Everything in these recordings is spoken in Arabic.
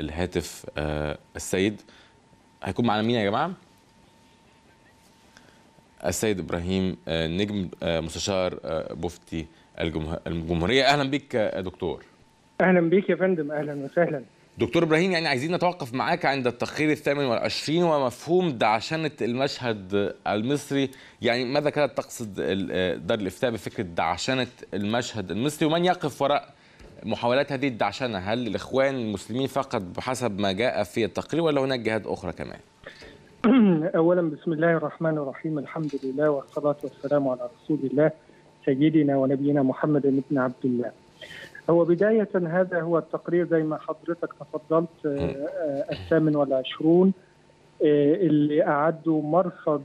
الهاتف آه، السيد. هيكون معنا مين يا جماعة؟ السيد إبراهيم آه، نجم آه، مستشار مفتي الجمه- الجمهورية. أهلا بك يا دكتور. أهلا بيك يا فندم. أهلا وسهلا. دكتور إبراهيم يعني عايزين نتوقف معاك عند التقرير الثامن والعشرين ومفهوم دعشنة المشهد المصري. يعني ماذا كانت تقصد دار الإفتاء بفكرة دعشنة المشهد المصري؟ ومن يقف وراء محاولات هذه الدعشنة هل الإخوان المسلمين فقط بحسب ما جاء في التقرير ولا هناك جهات أخرى كمان؟ اولا بسم الله الرحمن الرحيم الحمد لله والصلاة والسلام على رسول الله سيدنا ونبينا محمد بن عبد الله. هو بداية هذا هو التقرير زي ما حضرتك تفضلت آه، آه، الثامن والعشرون آه، اللي أعدوا مرصد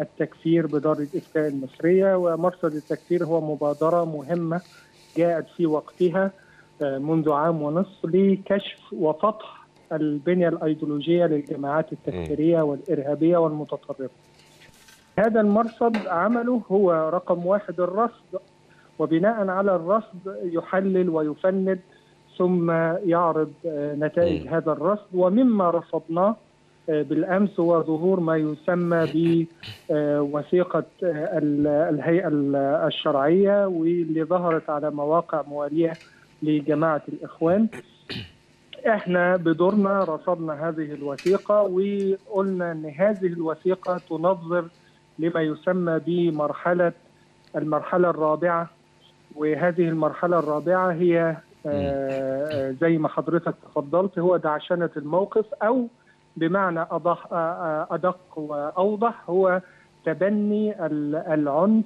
التكفير بدار الإفتاء المصرية ومرصد التكفير هو مبادرة مهمة جاءت في وقتها آه، منذ عام ونصف لكشف وفتح البنية الأيديولوجية للجماعات التكفيرية والإرهابية والمتطرفة. هذا المرصد عمله هو رقم واحد الرصد. وبناء على الرصد يحلل ويفند ثم يعرض آه، نتائج. هذا الرصد. ومما رصدناه بالأمس هو ظهور ما يسمى بوثيقه الهيئة ال- الشرعية واللي ظهرت على مواقع موالية لجماعة الإخوان. إحنا بدورنا رصدنا هذه الوثيقة وقلنا إن هذه الوثيقة تنظر لما يسمى بمرحلة المرحلة الرابعة وهذه المرحلة الرابعة هي آه، زي ما حضرتك تفضلت هو دعشنة الموقف أو بمعنى أضح أدق وأوضح هو تبني ال- العنف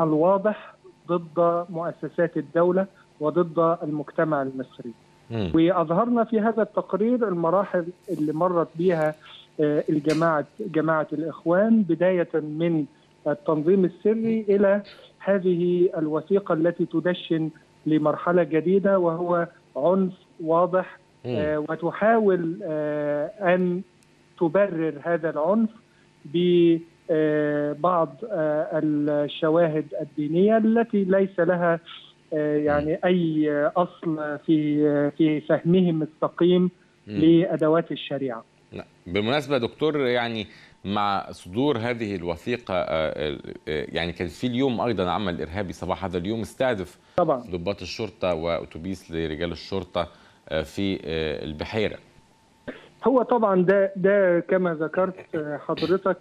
الواضح ضد مؤسسات الدولة وضد المجتمع المصري. مم. وأظهرنا في هذا التقرير المراحل اللي مرت بها الجماعة جماعة الإخوان بداية من التنظيم السري إلى هذه الوثيقة التي تدشن لمرحلة جديدة وهو عنف واضح وتحاول آه، أن تبرر هذا العنف ببعض الشواهد الدينية التي ليس لها آه، يعني أي أصل في في فهمهم السقيم مم. لأدوات الشريعة. لا. بالمناسبة دكتور يعني مع صدور هذه الوثيقة آه، آه، يعني كان في اليوم أيضا عمل إرهابي صباح هذا اليوم استهدف طبعا ضباط الشرطة وأتوبيس لرجال الشرطة آه، في آه، البحيرة هو طبعا ده ده كما ذكرت آه، حضرتك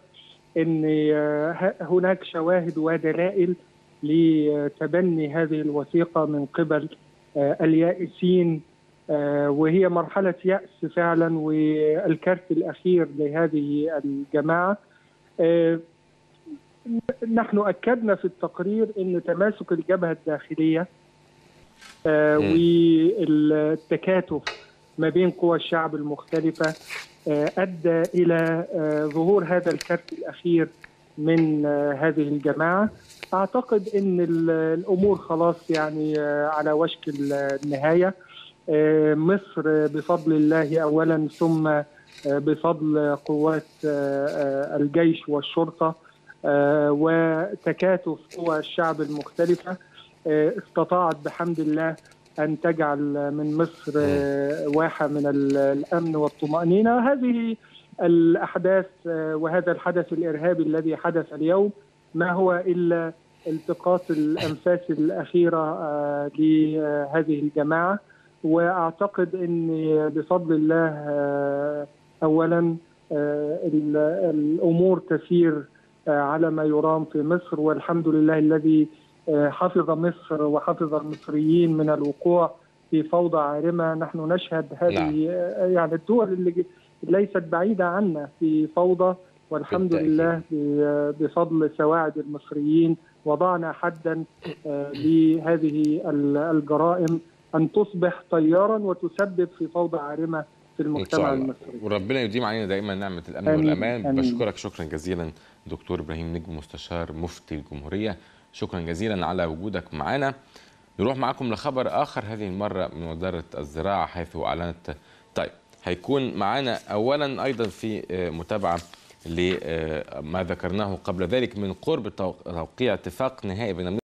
إن آه، هناك شواهد ودلائل لتبني هذه الوثيقة من قبل آه، اليائسين آه، وهي مرحلة يأس فعلا والكارت الأخير لهذه الجماعة آه، نحن أكدنا في التقرير إن تماسك الجبهة الداخلية آه،. والتكاتف ما بين قوى الشعب المختلفة آه، أدى إلى آه، ظهور هذا الكارت الأخير من آه، هذه الجماعة. أعتقد أن ال- الأمور خلاص يعني آه، على وشك ال- النهاية. آه، مصر آه، بفضل الله أولا ثم آه، بفضل قوات آه، آه، الجيش والشرطة آه، وتكاتف قوى الشعب المختلفة. آه، استطاعت بحمد الله أن تجعل من مصر آه، واحة من ال- الأمن والطمأنينة. هذه الأحداث آه، وهذا الحدث الإرهابي الذي حدث اليوم ما هو إلا التقاط الأنفاس الأخيرة آه، لهذه الجماعة. وأعتقد أن بفضل الله آه، أولا آه، ال- الأمور تسير آه، على ما يرام في مصر. والحمد لله الذي آه، حفظ مصر وحفظ المصريين من الوقوع في فوضى عارمة. نحن نشهد هذه آه، يعني الدول اللي ليست بعيدة عنا في فوضى والحمد بالتأكيد. لله بفضل سواعد المصريين. وضعنا حدا آه، لهذه ال- الجرائم أن تصبح طيارا وتسبب في فوضى عارمة في المجتمع المصري. وربنا يديم علينا دائما نعمة الأمن آمين. والأمان. آمين. بشكرك شكرا جزيلا دكتور إبراهيم نجم مستشار مفتي الجمهورية. شكرا جزيلا على وجودك معنا. نروح معكم لخبر آخر هذه المرة من وزارة الزراعة حيث أعلنت. طيب هيكون معنا أولا أيضا في آه، متابعة لما ذكرناه قبل ذلك من قرب توقيع اتفاق نهائي بين